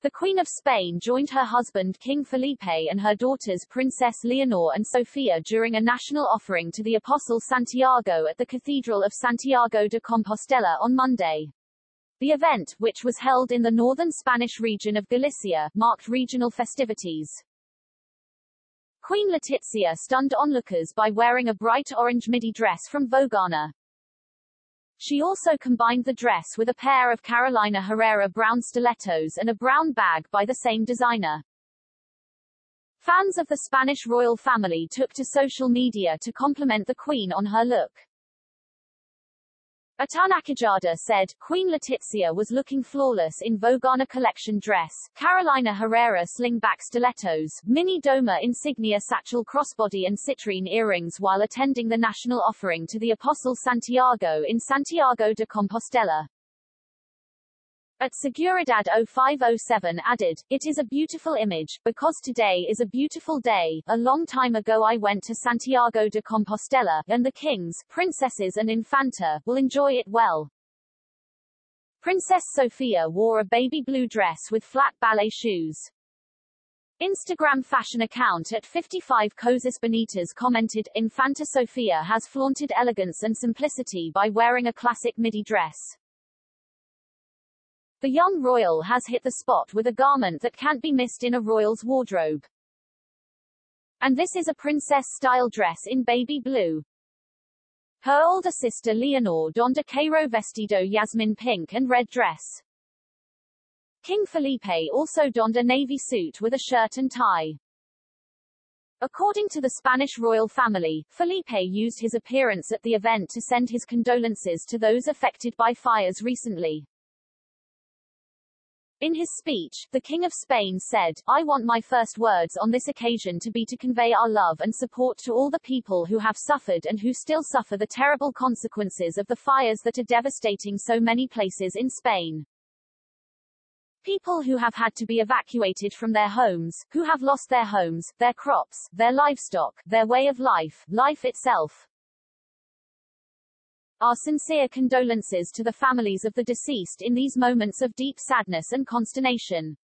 The Queen of Spain joined her husband King Felipe and her daughters Princess Leonor and Sofia during a national offering to the Apostle Santiago at the Cathedral of Santiago de Compostela on Monday. The event, which was held in the northern Spanish region of Galicia, marked regional festivities. Queen Letizia stunned onlookers by wearing a bright orange midi dress from Vogana. She also combined the dress with a pair of Carolina Herrera brown stilettos and a brown bag by the same designer. Fans of the Spanish royal family took to social media to compliment the Queen on her look. Atan Akijada said, Queen Letizia was looking flawless in Vogana collection dress, Carolina Herrera slingback stilettos, mini Doma insignia satchel crossbody and citrine earrings while attending the national offering to the Apostle Santiago in Santiago de Compostela. At Seguridad 0507 added, It is a beautiful image, because today is a beautiful day. A long time ago I went to Santiago de Compostela, and the kings, princesses and infanta, will enjoy it well. Princess Sofia wore a baby blue dress with flat ballet shoes. Instagram fashion account at 55 Cosas Bonitas commented, Infanta Sofia has flaunted elegance and simplicity by wearing a classic midi dress. The young royal has hit the spot with a garment that can't be missed in a royal's wardrobe. And this is a princess-style dress in baby blue. Her older sister Leonor donned a Cairo vestido yasmin pink and red dress. King Felipe also donned a navy suit with a shirt and tie. According to the Spanish royal family, Felipe used his appearance at the event to send his condolences to those affected by fires recently. In his speech, the King of Spain said, I want my first words on this occasion to be to convey our love and support to all the people who have suffered and who still suffer the terrible consequences of the fires that are devastating so many places in Spain. People who have had to be evacuated from their homes, who have lost their homes, their crops, their livestock, their way of life, life itself, our sincere condolences to the families of the deceased in these moments of deep sadness and consternation.